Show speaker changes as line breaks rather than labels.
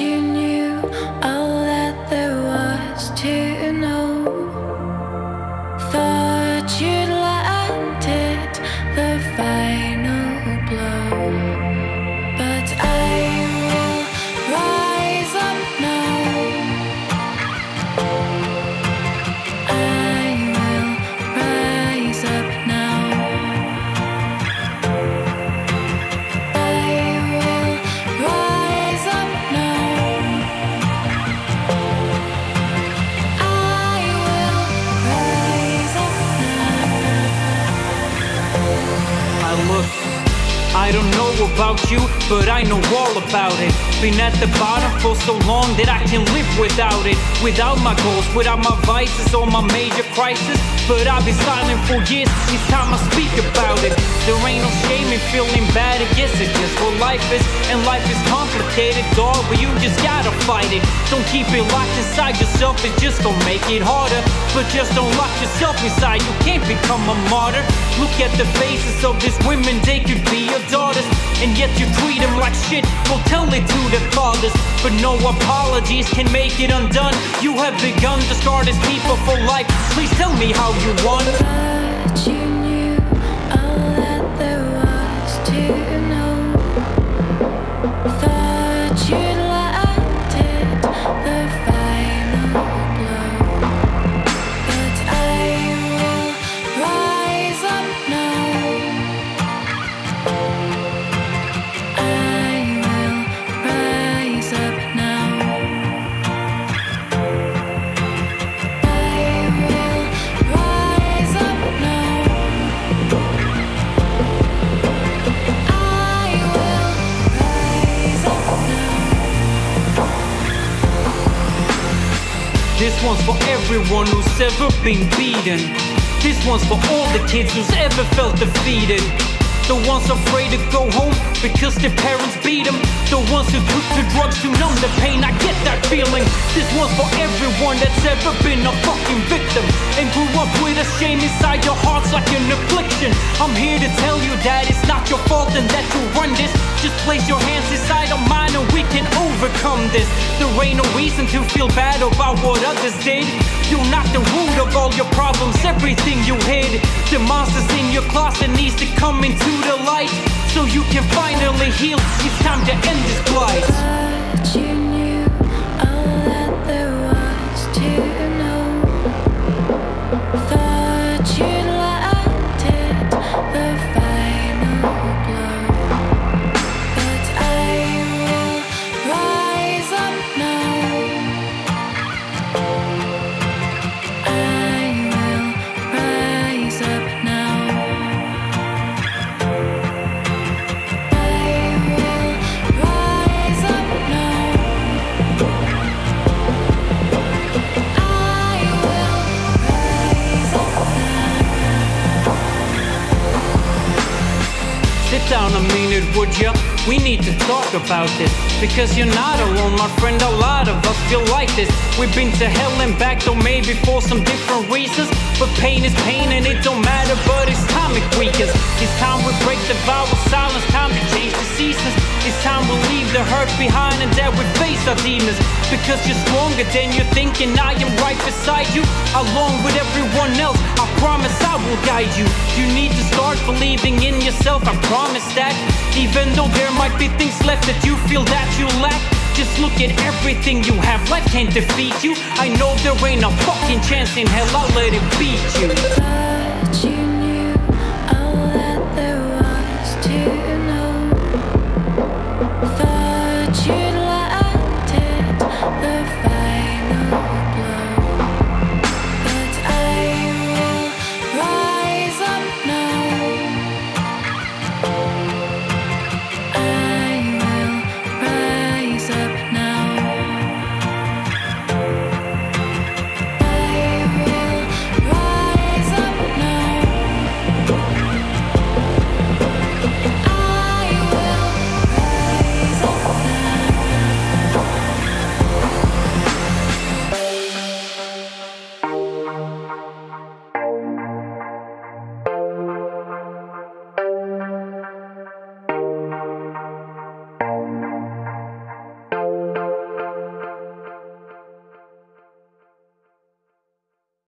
You
don't know about you, but I know all about it. Been at the bottom for so long that I can live without it. Without my goals, without my vices or my major crisis. But I've been silent for years, it's time I speak about it. There ain't no shame in feeling bad, I guess it's just what life is. And life is complicated, dog, but you just gotta fight it. Don't keep it locked inside yourself, it just gon' make it harder. But just don't lock yourself inside, you can't become a martyr. Look at the faces of these women, they could be. And yet you treat them like shit, well tell it to their fathers. But no apologies can make it undone. You have begun to scar these people for life. Please tell me how you won. This one's for everyone who's ever been beaten. This one's for all the kids who's ever felt defeated. The ones afraid to go home because their parents beat them. The ones who took to drugs to numb the pain. I get that feeling. This one's for everyone that's ever been a fucking victim and grew up with a shame inside your hearts like an affliction. I'm here to tell you that it's not your fault and that you run this. Just place your hands inside of mine overcome this. There ain't no reason to feel bad about what others did. You're not the root of all your problems, everything you hid. The monsters in your closet needs to come into the light so you can finally heal. It's time to end this blight. Sit down a would ya? We need to talk about this because you're not alone, my friend. A lot of us feel like this. We've been to hell and back, though maybe for some different reasons. But pain is pain and it don't matter, but it's time it weakens. It's time we break the vow of silence, time to change the seasons. It's time we'll leave the hurt behind and that we face our demons. Because you're stronger than you think, and I am right beside you, along with everyone else. I promise I will guide you. You need to start believing in yourself, I promise that. Even though there might be things left that you feel that you lack. Just look at everything you have, life can't defeat you. I know there ain't a fucking chance in hell I'll let it beat you.